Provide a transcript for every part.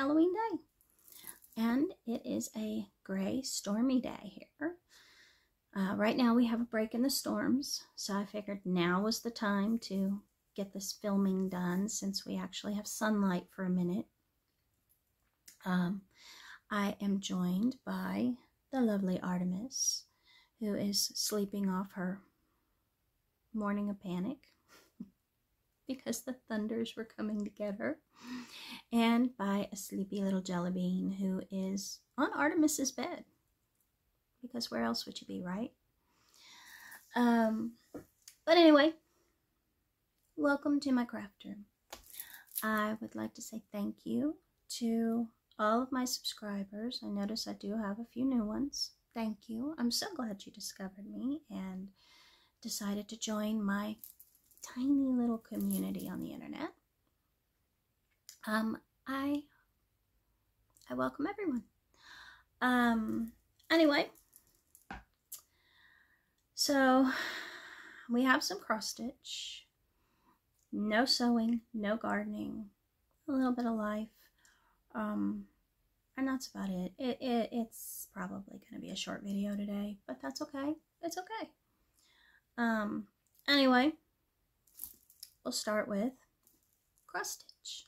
Halloween Day. And it is a gray, stormy day here. Uh, right now we have a break in the storms, so I figured now was the time to get this filming done since we actually have sunlight for a minute. Um, I am joined by the lovely Artemis, who is sleeping off her morning of panic because the thunders were coming together, and by a sleepy little jelly bean who is on Artemis's bed because where else would you be, right? Um, but anyway, welcome to my craft room. I would like to say thank you to all of my subscribers. I notice I do have a few new ones. Thank you. I'm so glad you discovered me and decided to join my tiny little community on the internet. Um, I I welcome everyone. Um, anyway, so we have some cross stitch, no sewing, no gardening, a little bit of life. Um, and that's about it. It, it it's probably going to be a short video today, but that's okay. It's okay. Um, anyway, we'll start with cross stitch.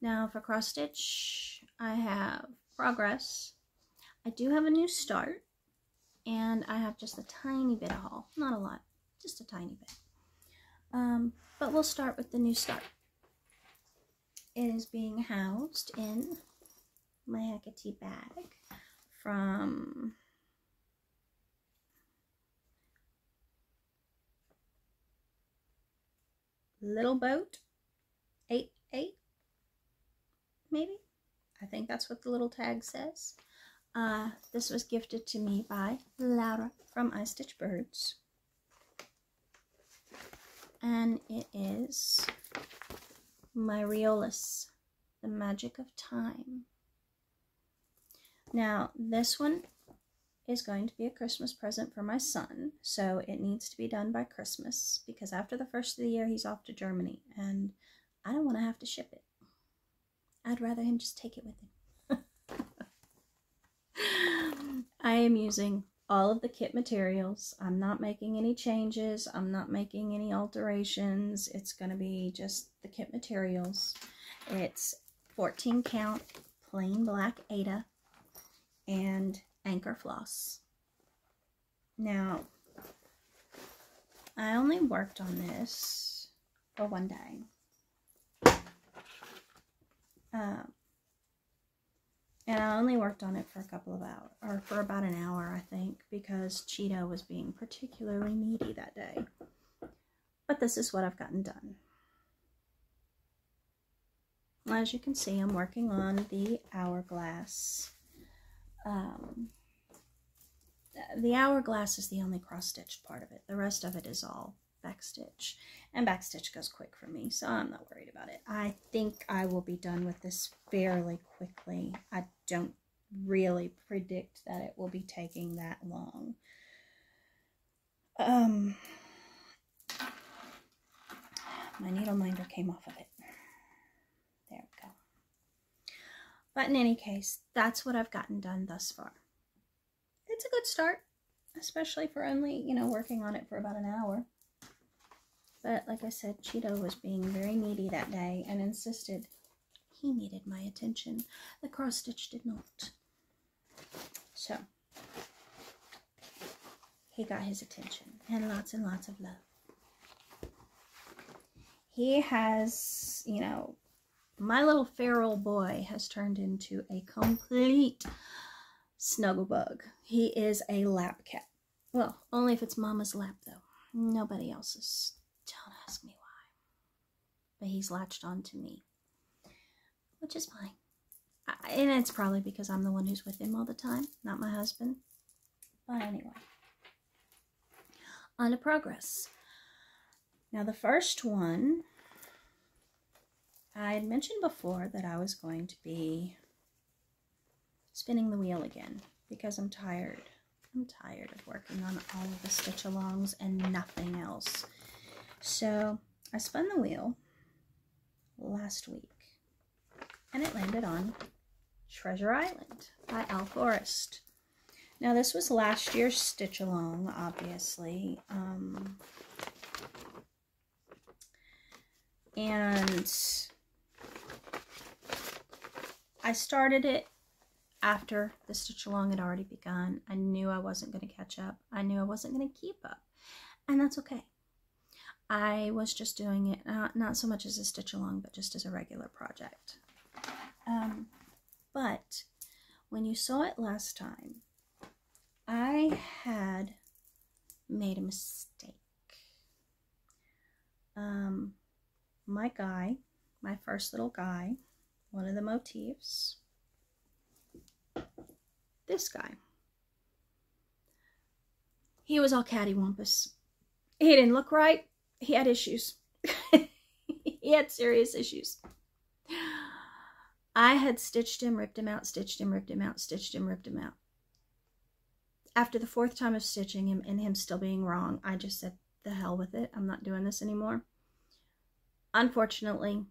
Now for cross stitch, I have progress. I do have a new start, and I have just a tiny bit of haul. Not a lot, just a tiny bit. Um, but we'll start with the new start. It is being housed in my Hecate bag from Little Boat 8 8 maybe? I think that's what the little tag says. Uh, this was gifted to me by Laura from I Stitch Birds. And it is my Riolis the magic of time. Now this one is going to be a Christmas present for my son, so it needs to be done by Christmas because after the first of the year he's off to Germany and I don't want to have to ship it. I'd rather him just take it with him. I am using all of the kit materials. I'm not making any changes. I'm not making any alterations. It's going to be just the kit materials. It's 14 count plain black Aida and anchor floss. Now, I only worked on this for one day. Um, and I only worked on it for a couple of hours, or for about an hour, I think, because Cheeto was being particularly needy that day. But this is what I've gotten done. As you can see, I'm working on the hourglass um, the hourglass is the only cross-stitched part of it. The rest of it is all backstitch. And backstitch goes quick for me, so I'm not worried about it. I think I will be done with this fairly quickly. I don't really predict that it will be taking that long. Um, my needle minder came off of it. There we go. But in any case, that's what I've gotten done thus far. It's a good start, especially for only, you know, working on it for about an hour. But like I said, Cheeto was being very needy that day and insisted he needed my attention. The cross stitch did not. So, he got his attention and lots and lots of love. He has, you know, my little feral boy has turned into a complete snuggle bug. He is a lap cat. Well, only if it's mama's lap, though. Nobody else's. Don't ask me why. But he's latched on to me, which is fine. I, and it's probably because I'm the one who's with him all the time, not my husband. But anyway, on to progress. Now, the first one I had mentioned before that I was going to be spinning the wheel again because I'm tired I'm tired of working on all of the stitch alongs and nothing else. So I spun the wheel last week and it landed on Treasure Island by Owl Forest. Now this was last year's stitch along, obviously. Um, and I started it after the stitch along had already begun. I knew I wasn't going to catch up. I knew I wasn't going to keep up. And that's okay. I was just doing it, not, not so much as a stitch along, but just as a regular project. Um, but when you saw it last time, I had made a mistake. Um, my guy, my first little guy, one of the motifs, this guy. He was all cattywampus. He didn't look right. He had issues. he had serious issues. I had stitched him, ripped him out, stitched him, ripped him out, stitched him, ripped him out. After the fourth time of stitching him and him still being wrong, I just said, the hell with it. I'm not doing this anymore. Unfortunately,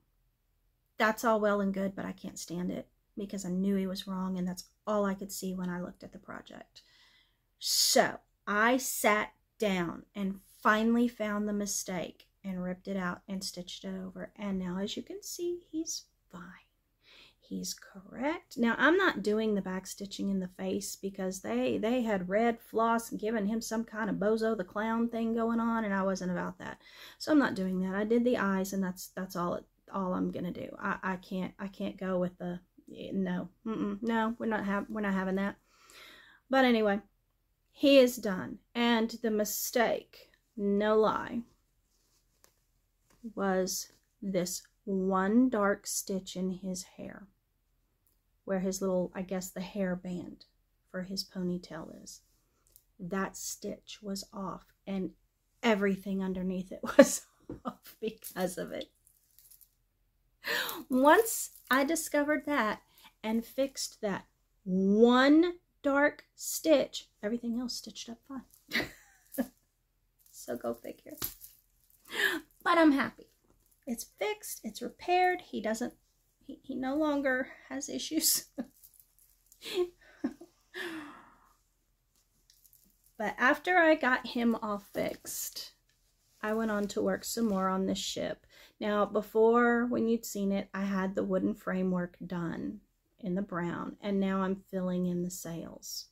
that's all well and good, but I can't stand it because I knew he was wrong and that's all I could see when I looked at the project. So I sat down and finally found the mistake and ripped it out and stitched it over. And now as you can see, he's fine. He's correct. Now I'm not doing the back stitching in the face because they they had red floss and giving him some kind of bozo the clown thing going on and I wasn't about that. So I'm not doing that. I did the eyes and that's that's all it, all I'm gonna do. I, I can't I can't go with the no no we're not have we're not having that. But anyway, he is done and the mistake, no lie, was this one dark stitch in his hair where his little, I guess, the hair band for his ponytail is. That stitch was off and everything underneath it was off because of it. Once I discovered that and fixed that one dark stitch, everything else stitched up fine. so go figure. But I'm happy. It's fixed, it's repaired. He doesn't he, he no longer has issues. but after I got him all fixed, I went on to work some more on this ship. Now, before, when you'd seen it, I had the wooden framework done in the brown, and now I'm filling in the sails.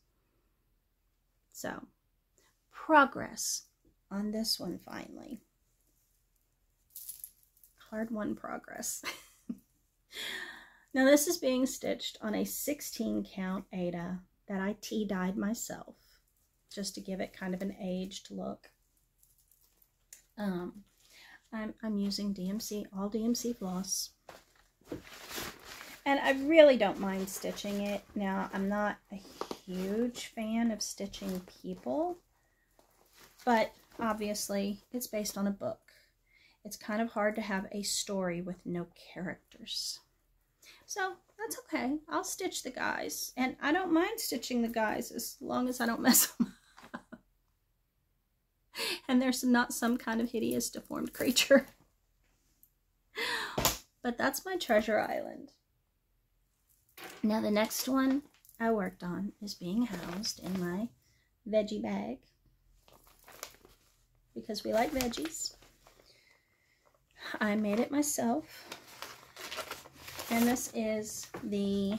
So, progress on this one finally. Hard won progress. Now this is being stitched on a 16 count Aida that I tea dyed myself just to give it kind of an aged look. Um, I'm, I'm using DMC, all DMC floss. And I really don't mind stitching it. Now, I'm not a huge fan of stitching people, but obviously it's based on a book. It's kind of hard to have a story with no characters. So that's okay. I'll stitch the guys. And I don't mind stitching the guys as long as I don't mess them up. and there's not some kind of hideous deformed creature. but that's my treasure island. Now the next one I worked on is being housed in my veggie bag because we like veggies. I made it myself. And this is the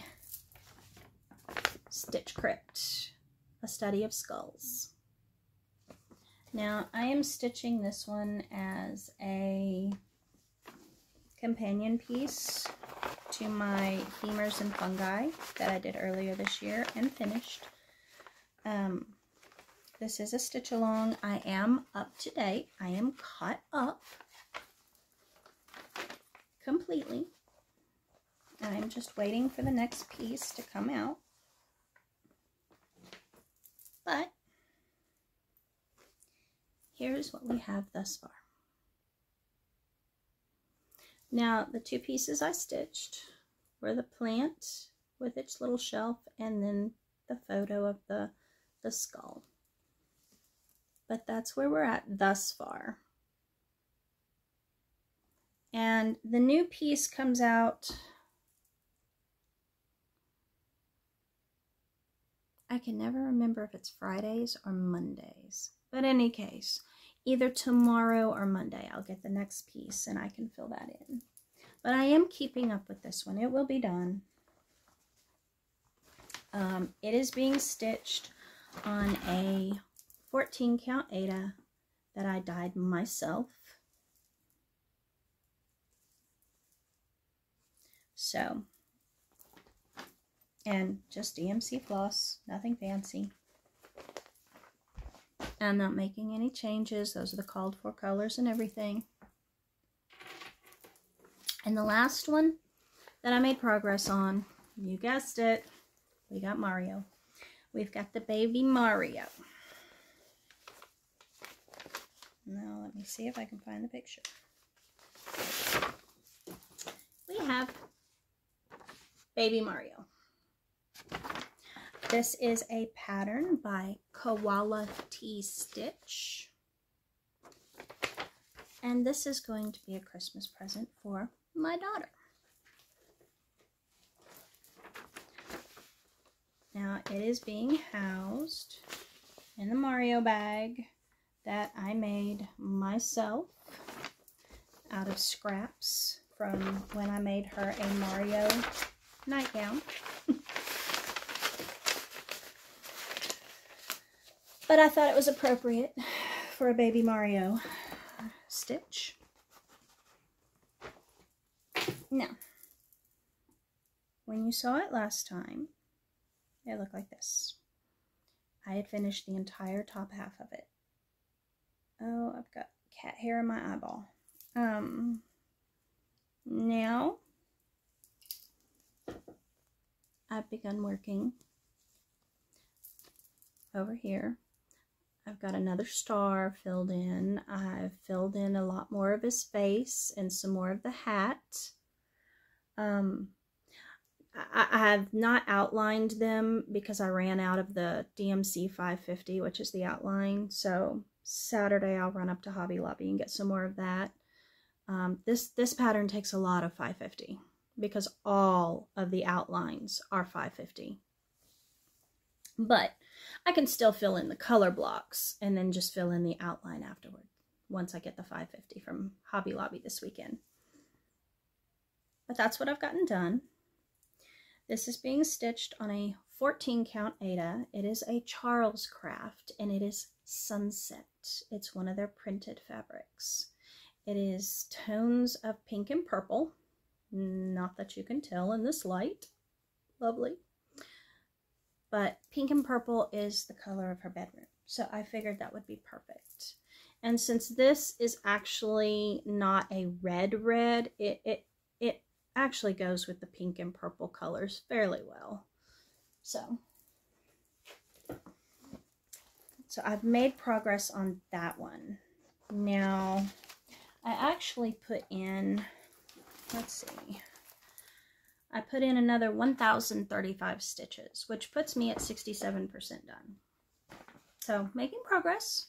Stitch Crypt, a study of skulls. Now, I am stitching this one as a companion piece to my femurs and fungi that I did earlier this year and finished. Um, this is a stitch along. I am up to date. I am caught up completely. I'm just waiting for the next piece to come out. But here's what we have thus far. Now, the two pieces I stitched were the plant with its little shelf and then the photo of the the skull. But that's where we're at thus far. And the new piece comes out I can never remember if it's Fridays or Mondays. But in any case, either tomorrow or Monday, I'll get the next piece and I can fill that in. But I am keeping up with this one. It will be done. Um, it is being stitched on a 14 count Aida that I dyed myself. So and just DMC floss, nothing fancy. I'm not making any changes. Those are the called for colors and everything. And the last one that I made progress on, you guessed it, we got Mario. We've got the baby Mario. Now let me see if I can find the picture. We have baby Mario. This is a pattern by Koala T Stitch. And this is going to be a Christmas present for my daughter. Now it is being housed in the Mario bag that I made myself out of scraps from when I made her a Mario nightgown. But I thought it was appropriate for a baby Mario stitch. Now, when you saw it last time, it looked like this. I had finished the entire top half of it. Oh, I've got cat hair in my eyeball. Um, now, I've begun working over here I've got another star filled in. I've filled in a lot more of his face and some more of the hat. Um, I, I have not outlined them because I ran out of the DMC 550, which is the outline. So Saturday I'll run up to Hobby Lobby and get some more of that. Um, this, this pattern takes a lot of 550 because all of the outlines are 550. But I can still fill in the color blocks and then just fill in the outline afterward once I get the 550 from Hobby Lobby this weekend. But that's what I've gotten done. This is being stitched on a 14 count Aida. It is a Charles craft and it is Sunset. It's one of their printed fabrics. It is tones of pink and purple. Not that you can tell in this light. Lovely but pink and purple is the color of her bedroom. So I figured that would be perfect. And since this is actually not a red red, it, it, it actually goes with the pink and purple colors fairly well. So, so I've made progress on that one. Now, I actually put in, let's see, I put in another 1,035 stitches, which puts me at 67% done. So making progress.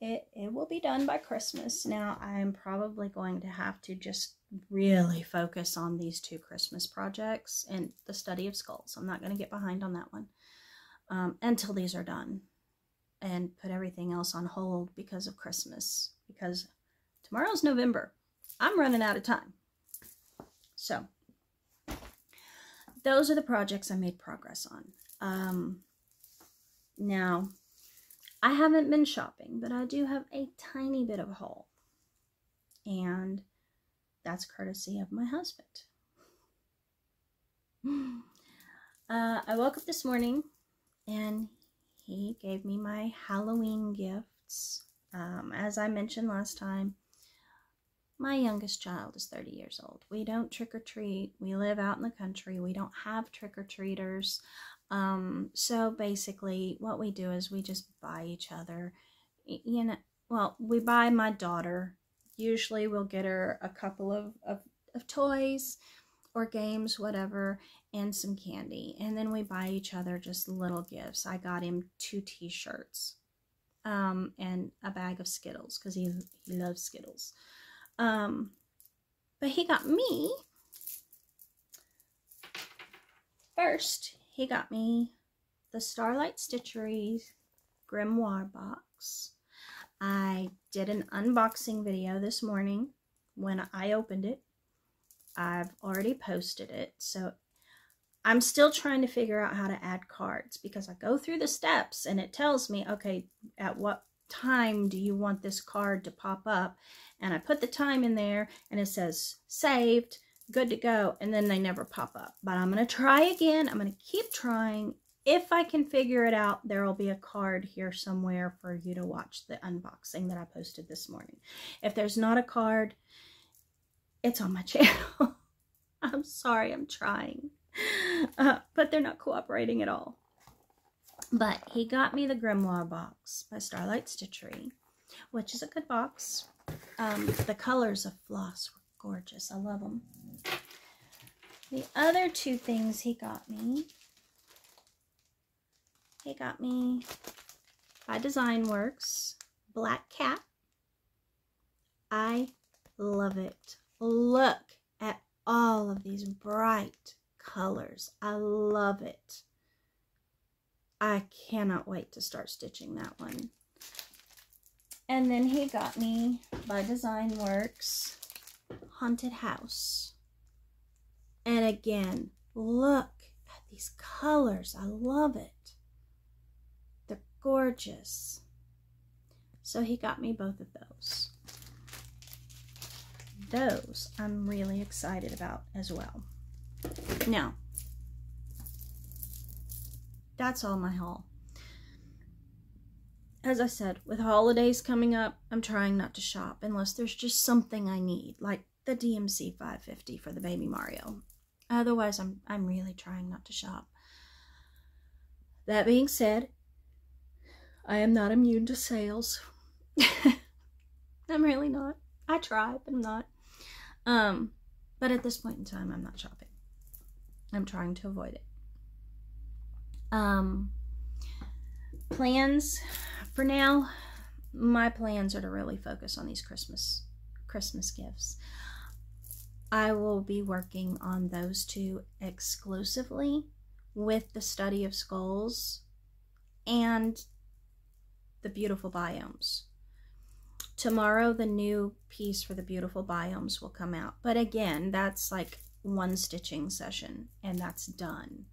It, it will be done by Christmas. Now I'm probably going to have to just really focus on these two Christmas projects and the study of skulls. I'm not going to get behind on that one um, until these are done and put everything else on hold because of Christmas because tomorrow's November. I'm running out of time. So those are the projects I made progress on. Um, now, I haven't been shopping, but I do have a tiny bit of a haul. And that's courtesy of my husband. Uh, I woke up this morning and he gave me my Halloween gifts. Um, as I mentioned last time, my youngest child is 30 years old. We don't trick or treat. We live out in the country. We don't have trick or treaters. Um, so basically, what we do is we just buy each other, you know, well, we buy my daughter. Usually, we'll get her a couple of, of, of toys. or games, whatever, and some candy. And then we buy each other just little gifts. I got him two t-shirts um, and a bag of Skittles because he, he loves Skittles. Um, but he got me, first, he got me the Starlight Stitchery Grimoire box. I did an unboxing video this morning when I opened it. I've already posted it. So I'm still trying to figure out how to add cards because I go through the steps and it tells me, okay, at what time do you want this card to pop up? And I put the time in there and it says saved, good to go. And then they never pop up. But I'm going to try again. I'm going to keep trying. If I can figure it out, there will be a card here somewhere for you to watch the unboxing that I posted this morning. If there's not a card, it's on my channel. I'm sorry, I'm trying. Uh, but they're not cooperating at all. But he got me the Grimoire box by Starlight Stitchery, which is a good box. Um, the colors of floss were gorgeous. I love them. The other two things he got me, he got me by Design Works, Black Cat. I love it. Look at all of these bright colors. I love it. I cannot wait to start stitching that one. And then he got me by Design Works Haunted House. And again, look at these colors. I love it. They're gorgeous. So he got me both of those those I'm really excited about as well. Now, that's all my haul. As I said, with holidays coming up, I'm trying not to shop unless there's just something I need, like the DMC 550 for the Baby Mario. Otherwise, I'm, I'm really trying not to shop. That being said, I am not immune to sales. I'm really not. I try, but I'm not. Um, but at this point in time, I'm not shopping. I'm trying to avoid it. Um, plans for now, my plans are to really focus on these Christmas Christmas gifts. I will be working on those two exclusively with the study of skulls and the beautiful biomes. Tomorrow, the new piece for the beautiful biomes will come out. But again, that's like one stitching session and that's done.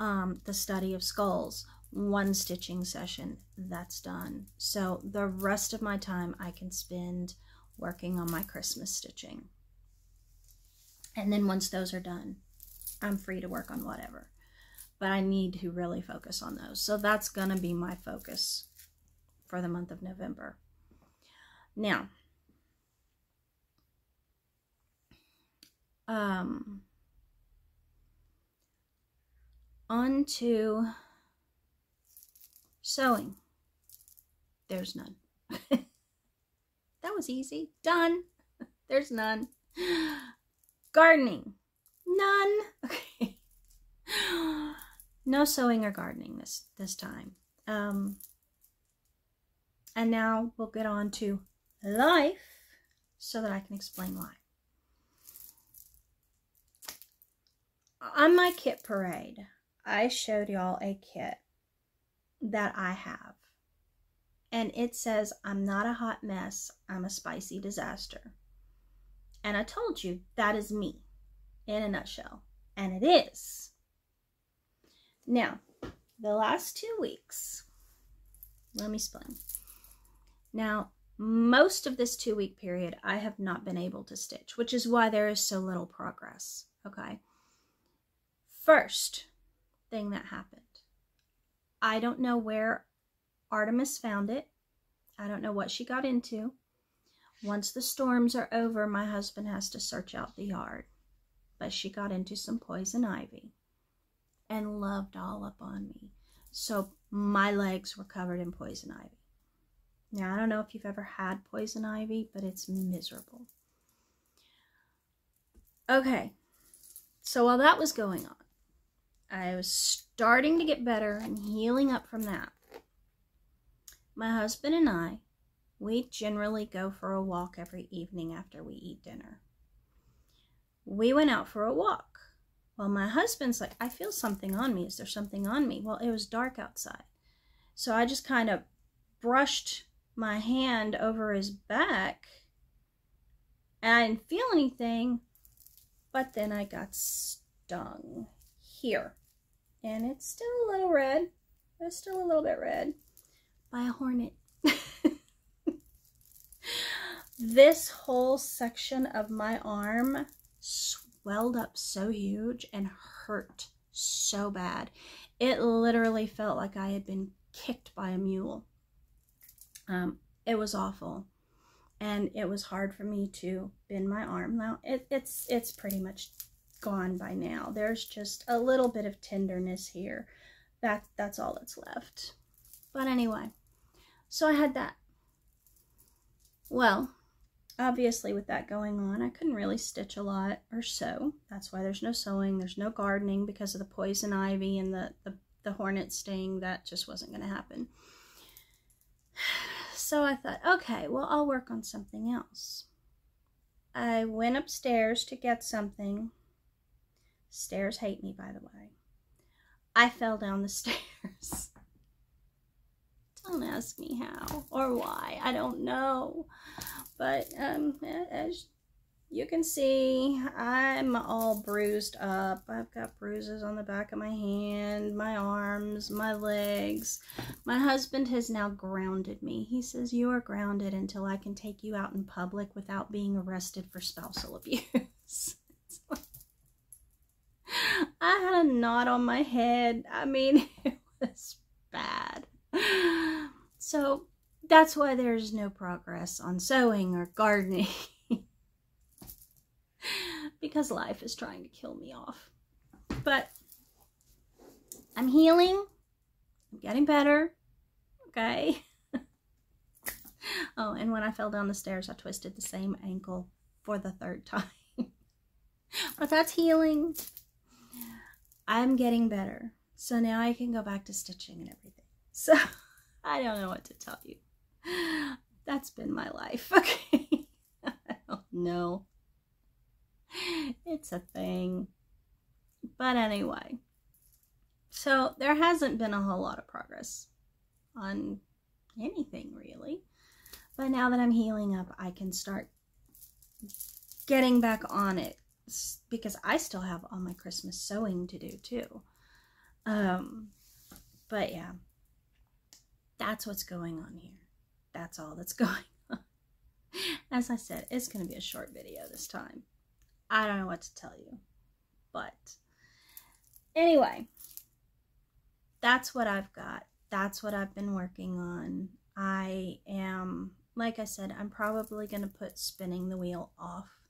Um, the study of skulls, one stitching session, that's done. So the rest of my time I can spend working on my Christmas stitching. And then once those are done, I'm free to work on whatever. But I need to really focus on those. So that's going to be my focus for the month of November. Now, um, on to sewing. There's none. that was easy. Done. There's none. Gardening. None. Okay. no sewing or gardening this this time. Um, and now we'll get on to life so that I can explain why. On my kit parade, I showed y'all a kit that I have. And it says, I'm not a hot mess, I'm a spicy disaster. And I told you that is me in a nutshell. And it is. Now, the last two weeks, let me explain. Now, most of this two week period, I have not been able to stitch, which is why there is so little progress. Okay. First thing that happened, I don't know where Artemis found it. I don't know what she got into. Once the storms are over, my husband has to search out the yard. But she got into some poison ivy and loved all up on me. So my legs were covered in poison ivy. Now, I don't know if you've ever had poison ivy, but it's miserable. Okay. So while that was going on, I was starting to get better and healing up from that. My husband and I, we generally go for a walk every evening after we eat dinner. We went out for a walk. Well, my husband's like, I feel something on me. Is there something on me? Well, it was dark outside. So I just kind of brushed my hand over his back and I didn't feel anything, but then I got stung here. And it's still a little red. It's still a little bit red by a hornet. this whole section of my arm swelled up so huge and hurt so bad. It literally felt like I had been kicked by a mule. Um, it was awful. And it was hard for me to bend my arm. Now, it, it's, it's pretty much gone by now. There's just a little bit of tenderness here. That, that's all that's left. But anyway, so I had that. Well, obviously with that going on, I couldn't really stitch a lot or sew. That's why there's no sewing. There's no gardening because of the poison ivy and the, the, the hornet sting. That just wasn't going to happen. So I thought, okay, well, I'll work on something else. I went upstairs to get something. Stairs hate me, by the way. I fell down the stairs. Don't ask me how or why. I don't know. But um, as you can see, I'm all bruised up. I've got bruises on the back of my hand, my arms, my legs. My husband has now grounded me. He says, You are grounded until I can take you out in public without being arrested for spousal abuse. I had a knot on my head. I mean, it was bad. So that's why there's no progress on sewing or gardening. because life is trying to kill me off. But I'm healing. I'm getting better. Okay. oh, and when I fell down the stairs, I twisted the same ankle for the third time. but that's healing. I'm getting better. So now I can go back to stitching and everything. So I don't know what to tell you. That's been my life. Okay. I don't know. it's a thing. But anyway, so there hasn't been a whole lot of progress on anything really. But now that I'm healing up, I can start getting back on it because I still have all my Christmas sewing to do too. Um, but yeah, that's what's going on here. That's all that's going on. As I said, it's going to be a short video this time. I don't know what to tell you. But anyway, that's what I've got. That's what I've been working on. I am, like I said, I'm probably going to put spinning the wheel off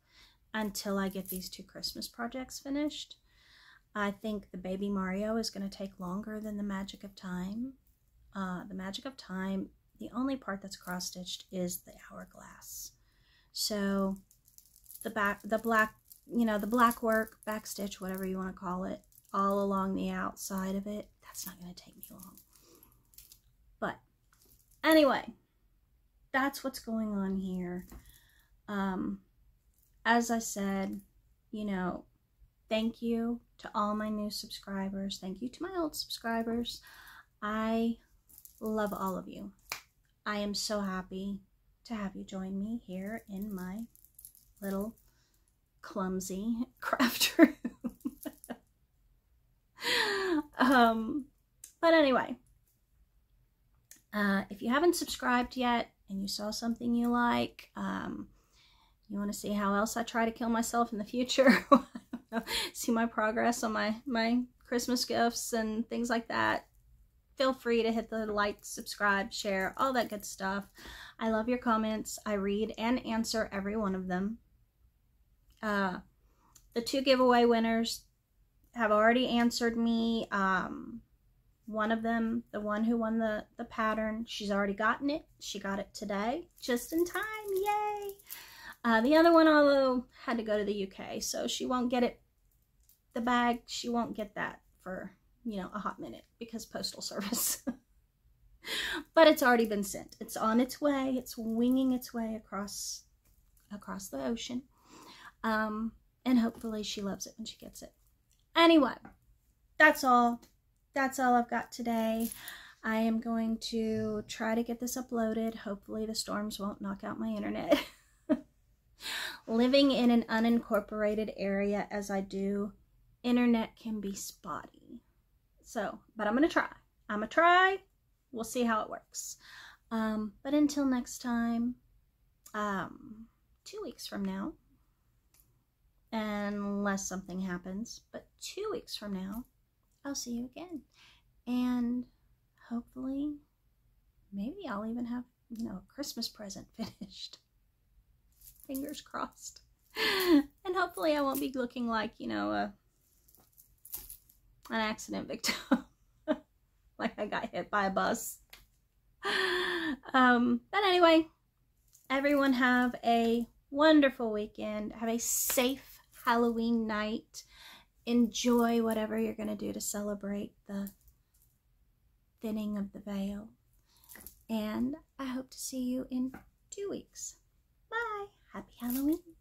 until I get these two Christmas projects finished. I think the Baby Mario is going to take longer than the Magic of Time. Uh, the Magic of Time, the only part that's cross-stitched is the hourglass. So the back, the black you know, the black work, back stitch, whatever you want to call it, all along the outside of it. That's not going to take me long. But anyway, that's what's going on here. Um, as I said, you know, thank you to all my new subscribers. Thank you to my old subscribers. I love all of you. I am so happy to have you join me here in my little clumsy craft room. um, but anyway, uh, if you haven't subscribed yet and you saw something you like, um, you want to see how else I try to kill myself in the future, see my progress on my, my Christmas gifts and things like that, feel free to hit the like, subscribe, share, all that good stuff. I love your comments. I read and answer every one of them. Uh, the two giveaway winners have already answered me. Um, one of them, the one who won the, the pattern, she's already gotten it. She got it today, just in time. Yay! Uh, the other one, although, had to go to the UK, so she won't get it the bag, she won't get that for, you know, a hot minute because postal service. but it's already been sent. It's on its way. It's winging its way across across the ocean. Um, and hopefully she loves it when she gets it. Anyway, that's all. That's all I've got today. I am going to try to get this uploaded. Hopefully the storms won't knock out my internet. Living in an unincorporated area as I do, internet can be spotty. So, but I'm going to try. I'm going to try. We'll see how it works. Um, but until next time, um, two weeks from now, unless something happens, but two weeks from now, I'll see you again. And hopefully, maybe I'll even have, you know, a Christmas present finished. Fingers crossed. and hopefully I won't be looking like, you know, a, an accident victim. like I got hit by a bus. Um, but anyway, everyone have a wonderful weekend. Have a safe Halloween night. Enjoy whatever you're going to do to celebrate the thinning of the veil. And I hope to see you in two weeks. Bye. Happy Halloween.